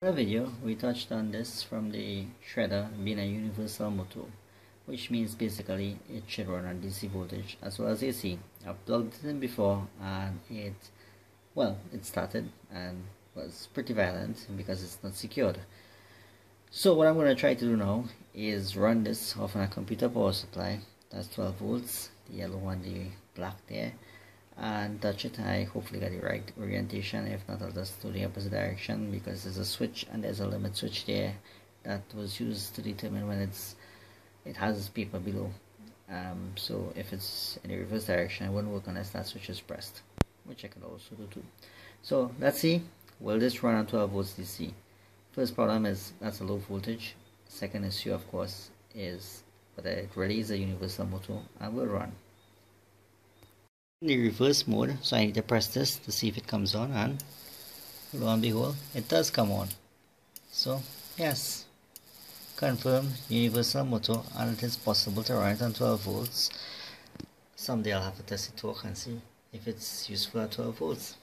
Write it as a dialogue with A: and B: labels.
A: In video, we touched on this from the shredder being a universal motor, which means basically it should run on DC voltage as well as AC. I've plugged it in before and it, well, it started and was pretty violent because it's not secured. So what I'm going to try to do now is run this off on a computer power supply, that's 12 volts, the yellow one, the black there, and touch it I hopefully got the right orientation. If not I'll just do the opposite direction because there's a switch and there's a limit switch there that was used to determine when it's it has paper below. Um, so if it's in the reverse direction it won't work unless that switch is pressed which I can also do too. So let's see. Will this run on 12 volts DC first problem is that's a low voltage. Second issue of course is whether it really is a universal motor and will run the reverse mode so I need to press this to see if it comes on and lo and behold it does come on. So yes. Confirm universal motor and it is possible to run it on 12 volts. Someday I'll have to test it torque and see if it's useful at 12 volts